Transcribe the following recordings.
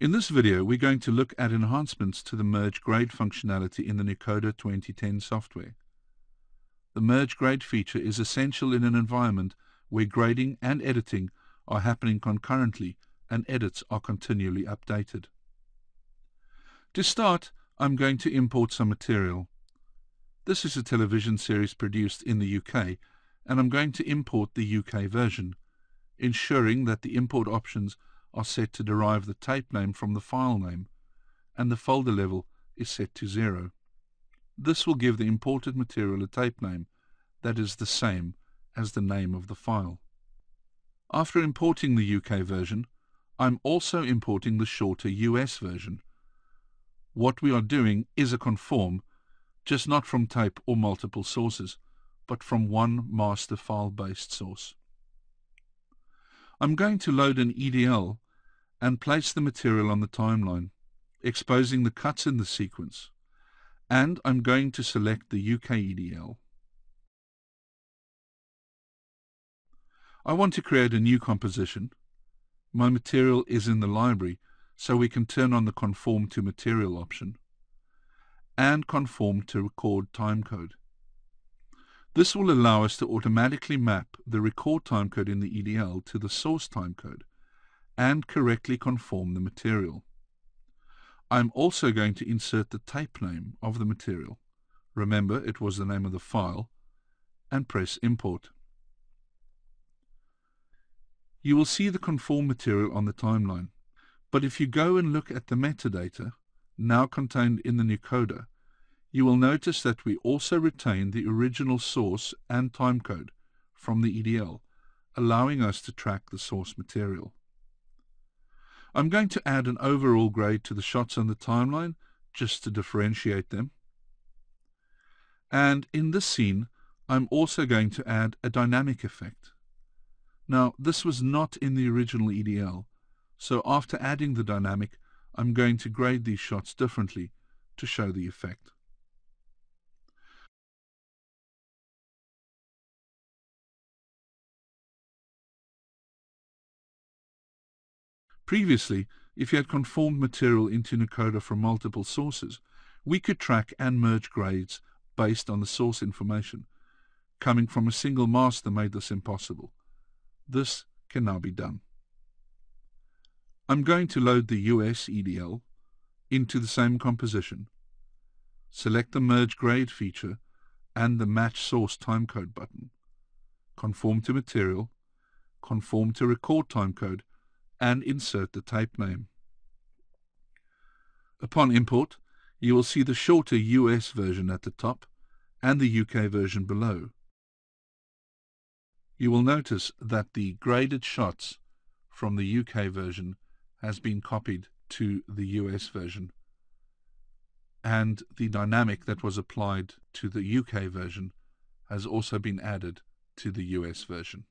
In this video, we're going to look at enhancements to the merge grade functionality in the Nucoda 2010 software. The merge grade feature is essential in an environment where grading and editing are happening concurrently and edits are continually updated. To start, I'm going to import some material. This is a television series produced in the UK, and I'm going to import the UK version, ensuring that the import options are set to derive the tape name from the file name, and the folder level is set to zero. This will give the imported material a tape name that is the same as the name of the file. After importing the UK version, I'm also importing the shorter US version. What we are doing is a conform, just not from tape or multiple sources, but from one master file-based source. I'm going to load an EDL and place the material on the timeline, exposing the cuts in the sequence. And I'm going to select the UK EDL. I want to create a new composition. My material is in the library, so we can turn on the Conform to Material option and conform to record timecode. This will allow us to automatically map the record timecode in the EDL to the source timecode and correctly conform the material. I'm also going to insert the tape name of the material. Remember, it was the name of the file, and press Import. You will see the conform material on the timeline, but if you go and look at the metadata, now contained in the Nucoda, you will notice that we also retain the original source and timecode from the EDL, allowing us to track the source material. I'm going to add an overall grade to the shots on the timeline just to differentiate them. And in this scene, I'm also going to add a dynamic effect. Now, this was not in the original EDL, so after adding the dynamic, I'm going to grade these shots differently to show the effect. Previously, if you had conformed material into Nucoda from multiple sources, we could track and merge grades based on the source information. Coming from a single master made this impossible. This can now be done. I'm going to load the US EDL into the same composition. Select the Merge Grade feature and the Match Source Timecode button. Conform to Material, conform to Record Timecode, and insert the tape name. Upon import, you will see the shorter US version at the top and the UK version below. You will notice that the graded shots from the UK version has been copied to the US version and the dynamic that was applied to the UK version has also been added to the US version.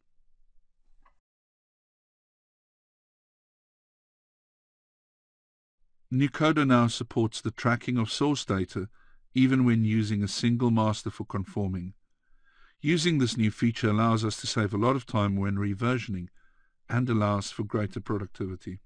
Nucoda now supports the tracking of source data even when using a single master for conforming. Using this new feature allows us to save a lot of time when reversioning and allows for greater productivity.